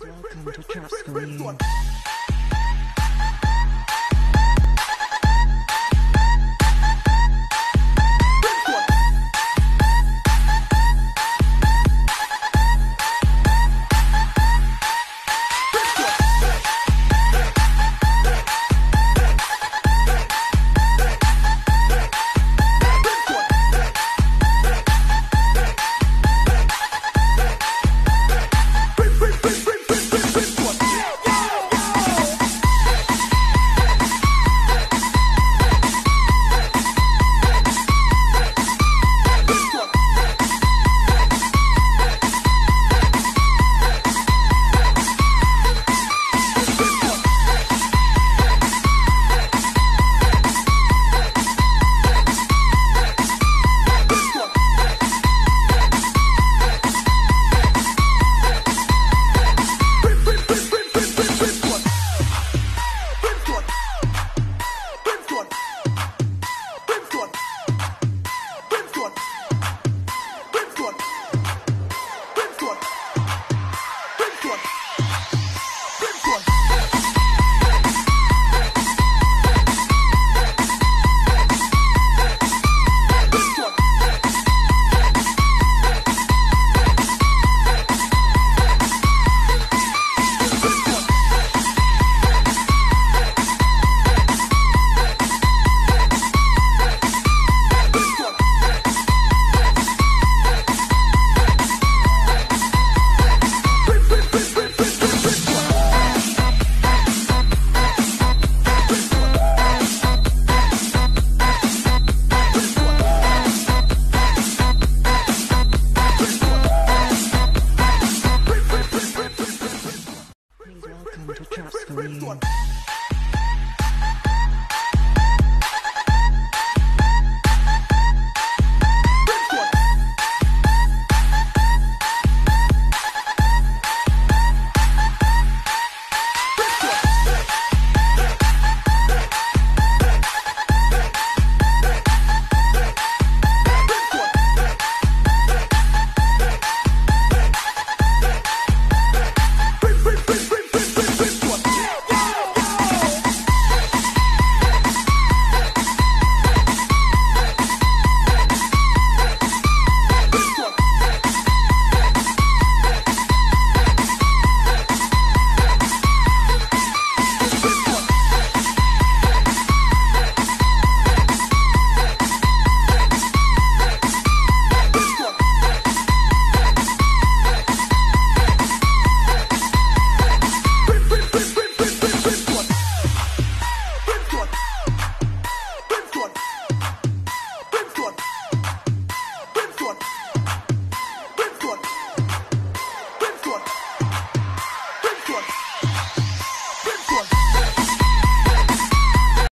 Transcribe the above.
Welcome to Trap Screen. ទួត